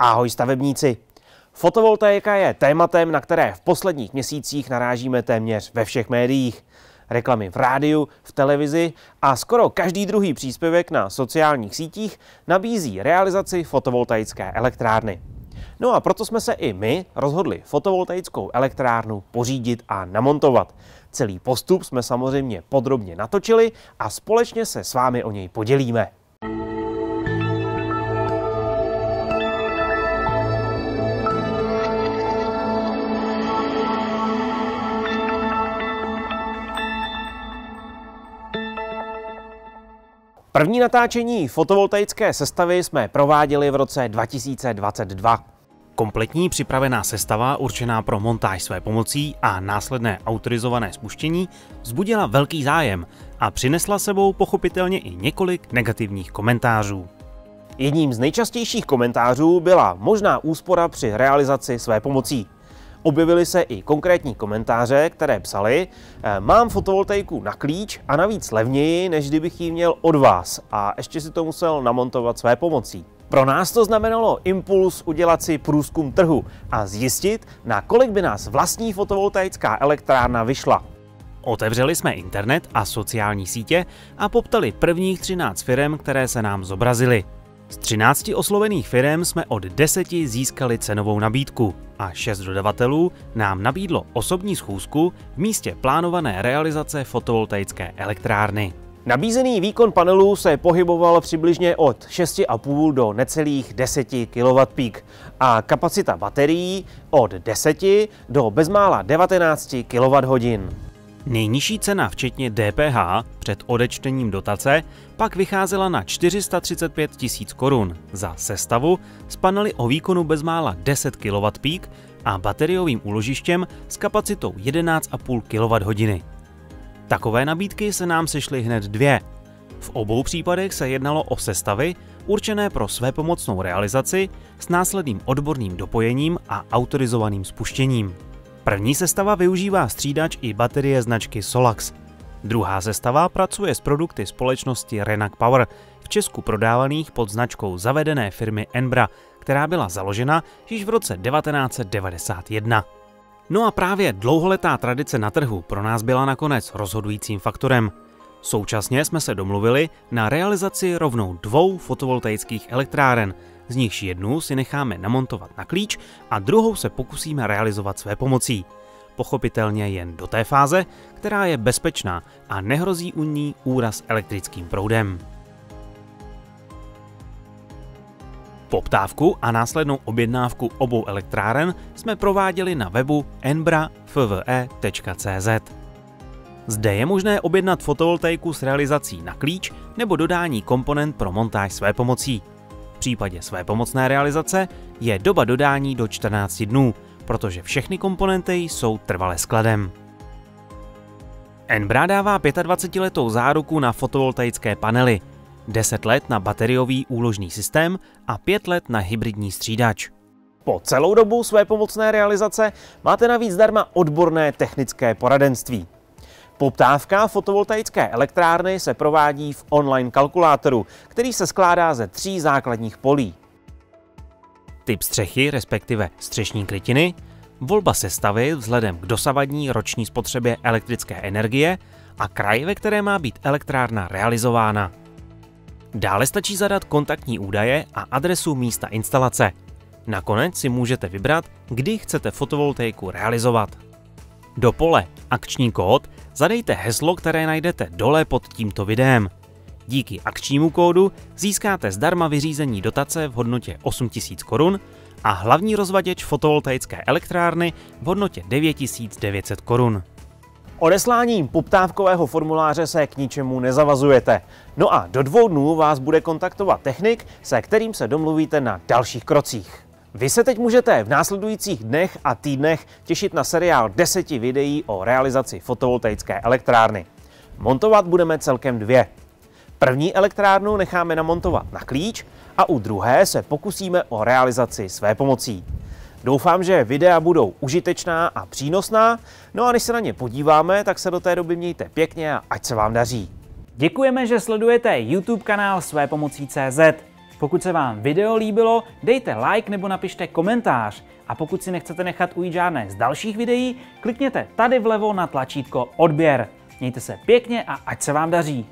Ahoj stavebníci! Fotovoltaika je tématem, na které v posledních měsících narážíme téměř ve všech médiích. Reklamy v rádiu, v televizi a skoro každý druhý příspěvek na sociálních sítích nabízí realizaci fotovoltaické elektrárny. No a proto jsme se i my rozhodli fotovoltaickou elektrárnu pořídit a namontovat. Celý postup jsme samozřejmě podrobně natočili a společně se s vámi o něj podělíme. První natáčení fotovoltaické sestavy jsme prováděli v roce 2022. Kompletní připravená sestava určená pro montáž své pomocí a následné autorizované spuštění vzbudila velký zájem a přinesla sebou pochopitelně i několik negativních komentářů. Jedním z nejčastějších komentářů byla možná úspora při realizaci své pomocí. Objevily se i konkrétní komentáře, které psali, eh, mám fotovoltaiku na klíč a navíc levněji, než kdybych ji měl od vás a ještě si to musel namontovat své pomocí. Pro nás to znamenalo impuls udělat si průzkum trhu a zjistit, na kolik by nás vlastní fotovoltaická elektrárna vyšla. Otevřeli jsme internet a sociální sítě a poptali prvních 13 firm, které se nám zobrazily. Z 13 oslovených firm jsme od 10 získali cenovou nabídku a 6 dodavatelů nám nabídlo osobní schůzku v místě plánované realizace fotovoltaické elektrárny. Nabízený výkon panelů se pohyboval přibližně od 6,5 do necelých 10 kWp a kapacita baterií od 10 do bezmála 19 kWh. Nejnižší cena včetně DPH před odečtením dotace pak vycházela na 435 tisíc korun za sestavu s panely o výkonu bezmála 10 kWp a bateriovým úložištěm s kapacitou 11,5 kWh. Takové nabídky se nám sešly hned dvě. V obou případech se jednalo o sestavy určené pro své pomocnou realizaci s následným odborným dopojením a autorizovaným spuštěním. První sestava využívá střídač i baterie značky Solax. Druhá sestava pracuje s produkty společnosti Renac Power, v Česku prodávaných pod značkou zavedené firmy Enbra, která byla založena již v roce 1991. No a právě dlouholetá tradice na trhu pro nás byla nakonec rozhodujícím faktorem. Současně jsme se domluvili na realizaci rovnou dvou fotovoltaických elektráren, z nichž jednu si necháme namontovat na klíč a druhou se pokusíme realizovat své pomocí. Pochopitelně jen do té fáze, která je bezpečná a nehrozí u ní úraz elektrickým proudem. Poptávku a následnou objednávku obou elektráren jsme prováděli na webu enbrafve.cz. Zde je možné objednat fotovoltaiku s realizací na klíč nebo dodání komponent pro montáž své pomocí. V případě své pomocné realizace je doba dodání do 14 dnů, protože všechny komponenty jsou trvale skladem. Enbra dává 25-letou záruku na fotovoltaické panely, 10 let na bateriový úložný systém a 5 let na hybridní střídač. Po celou dobu své pomocné realizace máte navíc zdarma odborné technické poradenství. Poptávka fotovoltaické elektrárny se provádí v online kalkulátoru, který se skládá ze tří základních polí. Typ střechy, respektive střešní krytiny, volba sestavy vzhledem k dosavadní roční spotřebě elektrické energie a kraj, ve které má být elektrárna realizována. Dále stačí zadat kontaktní údaje a adresu místa instalace. Nakonec si můžete vybrat, kdy chcete fotovoltaiku realizovat. Do pole Akční kód zadejte heslo, které najdete dole pod tímto videem. Díky akčnímu kódu získáte zdarma vyřízení dotace v hodnotě 8000 korun a hlavní rozvaděč fotovoltaické elektrárny v hodnotě 9900 korun. Odesláním poptávkového formuláře se k ničemu nezavazujete. No a do dvou dnů vás bude kontaktovat technik, se kterým se domluvíte na dalších krocích. Vy se teď můžete v následujících dnech a týdnech těšit na seriál 10 videí o realizaci fotovoltaické elektrárny. Montovat budeme celkem dvě. První elektrárnu necháme namontovat na klíč a u druhé se pokusíme o realizaci své pomocí. Doufám, že videa budou užitečná a přínosná, no a než se na ně podíváme, tak se do té doby mějte pěkně a ať se vám daří. Děkujeme, že sledujete YouTube kanál Své pomocí CZ. Pokud se vám video líbilo, dejte like nebo napište komentář. A pokud si nechcete nechat ujít žádné z dalších videí, klikněte tady vlevo na tlačítko odběr. Mějte se pěkně a ať se vám daří.